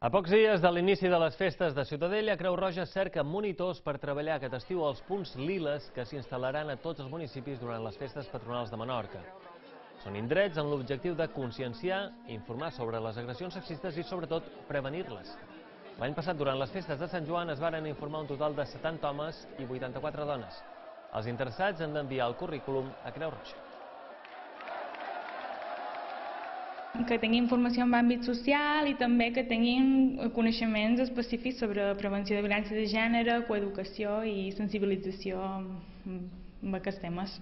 A pocs dies de l'inici de les festes de Ciutadella, Creu Roja cerca monitors per treballar aquest estiu als punts liles que s'instal·laran a tots els municipis durant les festes patronals de Menorca. Són indrets amb l'objectiu de conscienciar, informar sobre les agressions sexistes i, sobretot, prevenir-les. L'any passat, durant les festes de Sant Joan, es varen informar un total de 70 homes i 84 dones. Els interessats han d'enviar el currículum a Creu Roja. Que tinguin formació en àmbit social i també que tinguin coneixements específics sobre prevenció de violència de gènere, coeducació i sensibilització amb aquests temes.